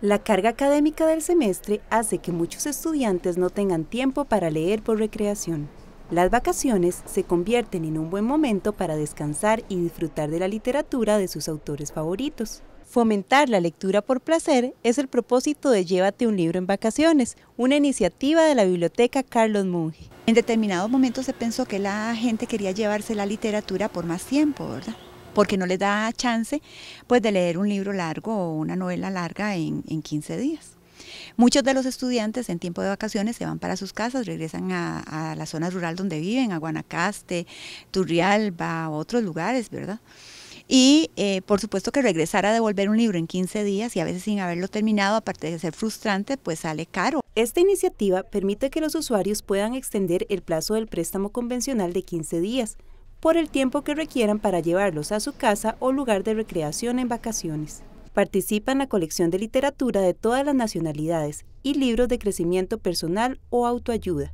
La carga académica del semestre hace que muchos estudiantes no tengan tiempo para leer por recreación. Las vacaciones se convierten en un buen momento para descansar y disfrutar de la literatura de sus autores favoritos. Fomentar la lectura por placer es el propósito de Llévate un libro en vacaciones, una iniciativa de la Biblioteca Carlos Monge. En determinados momentos se pensó que la gente quería llevarse la literatura por más tiempo, ¿verdad? Porque no les da chance pues, de leer un libro largo o una novela larga en, 15 días. Muchos de los estudiantes en tiempo de vacaciones se van para sus casas, regresan a, la zona rural donde viven, a Guanacaste, Turrialba, otros lugares, ¿verdad? Y eh, por supuesto que regresar a devolver un libro en 15 días y a veces sin haberlo terminado, aparte de ser frustrante, pues sale caro. Esta iniciativa permite que los usuarios puedan extender el plazo del préstamo convencional de 15 días, por el tiempo que requieran para llevarlos a su casa o lugar de recreación en vacaciones. Participa en la colección de literatura de todas las nacionalidades y libros de crecimiento personal o autoayuda.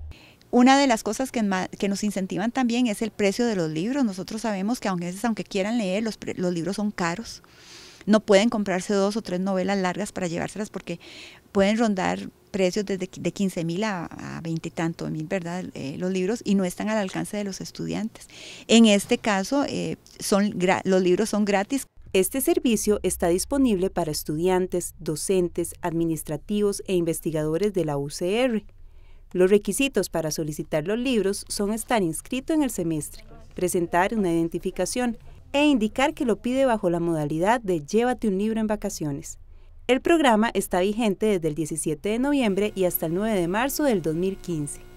Una de las cosas que, nos incentivan también es el precio de los libros. Nosotros sabemos que aunque, aunque quieran leer, los, los libros son caros. No pueden comprarse dos o tres novelas largas para llevárselas porque pueden rondar precios desde de 15 mil a, 20 y tanto mil, ¿verdad? Eh, los libros y no están al alcance de los estudiantes. En este caso, eh, son, los libros son gratis. Este servicio está disponible para estudiantes, docentes, administrativos e investigadores de la UCR. Los requisitos para solicitar los libros son estar inscrito en el semestre, presentar una identificación e indicar que lo pide bajo la modalidad de Llévate un libro en vacaciones. El programa está vigente desde el 17 de noviembre y hasta el 9 de marzo del 2015.